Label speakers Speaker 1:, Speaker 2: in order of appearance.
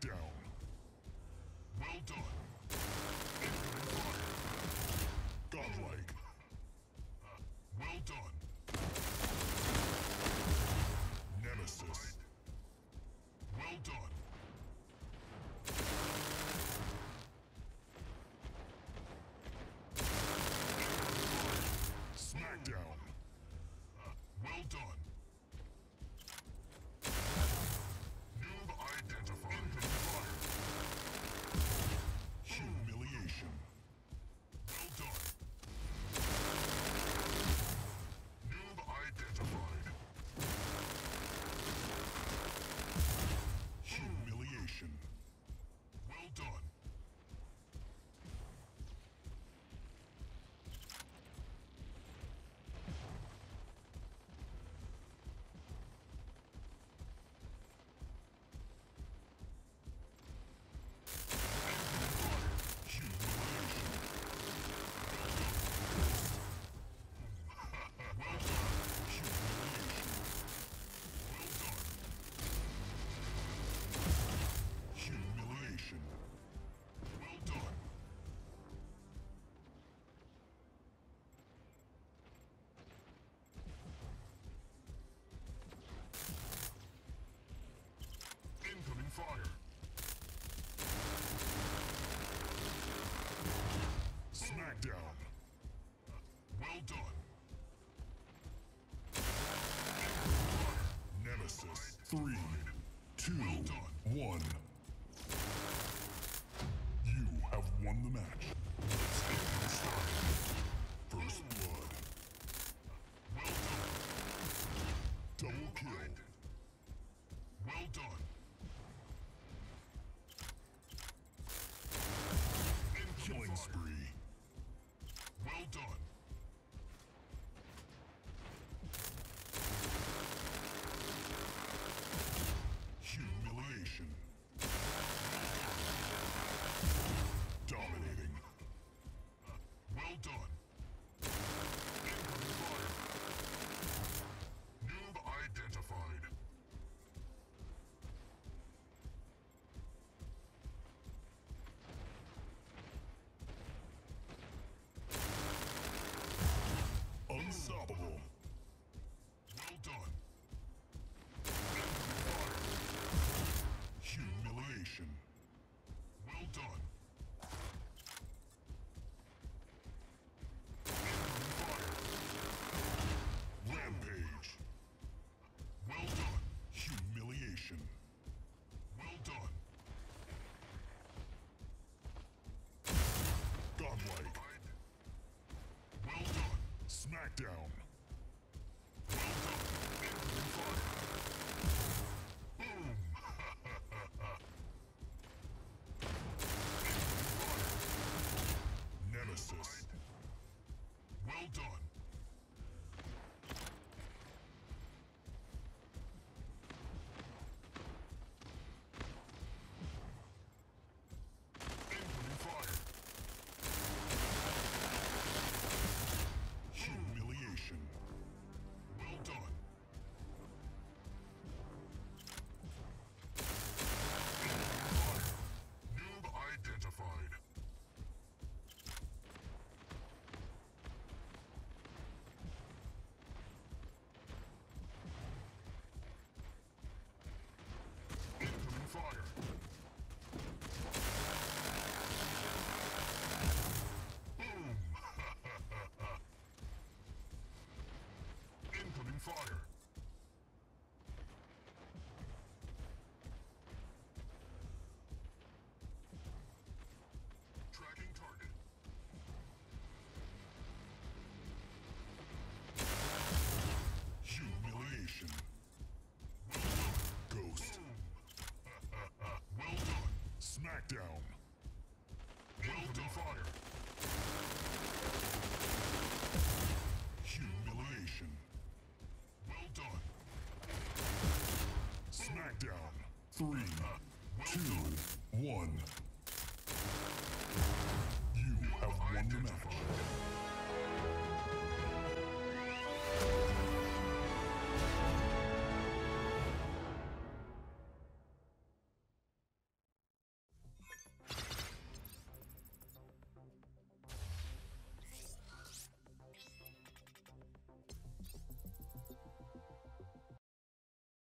Speaker 1: Smackdown. down. Well done. Nemesis. Three, two, one. You have won the match. First blood. Well done. Double kill. Well done. done. down. Nemesis. Well done. Three, two, one.